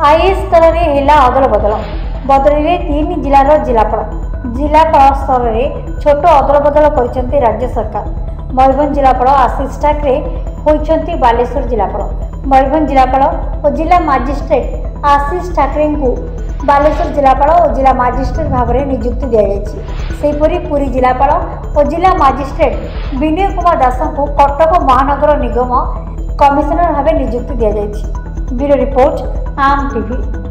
IAS ସ୍ତରରେ ହେଲା ଅଦଳ ବଦଳ ବଦଳିଲେ ତିନି ଜିଲ୍ଲାର ଜିଲ୍ଲାପାଳ। ଜିଲ୍ଲାପାଳ ସ୍ତରରେ ଛୋଟ ଅଦଳ ବଦଳ କରିଛନ୍ତି ରାଜ୍ୟ ସରକାର। ମୟୂରଭଞ୍ଜ ଜିଲ୍ଲାପାଳ ଆଶିଷ ଠାକରେ ହୋଇଛନ୍ତି ବାଲେଶ୍ୱର ଜିଲ୍ଲାପାଳ। ମୟୂରଭଞ୍ଜ ଜିଲ୍ଲାପାଳ ଓ ଜିଲ୍ଲା ମାଜିଷ୍ଟ୍ରେଟ ଆଶିଷ ଠାକରେଙ୍କୁ ବାଲେଶ୍ୱର ଜିଲ୍ଲାପାଳ ଓ ଜିଲ୍ଲା ମାଜିଷ୍ଟ୍ରେଟ ଭାବରେ ନିଯୁକ୍ତି ଦିଆଯାଇଛି। ସେହିପରି ପୁରୀ ଜିଲ୍ଲାପାଳ ଓ ଜିଲ୍ଲା ମାଜିଷ୍ଟ୍ରେଟ ବିନୟ କୁମାର ଦାସଙ୍କୁ କଟକ ମହାନଗର ନିଗମ କମିଶନର ଭାବେ ନିଯୁକ୍ତି ଦିଆଯାଇଛି। ब्यूरो रिपोर्ट आम टीवी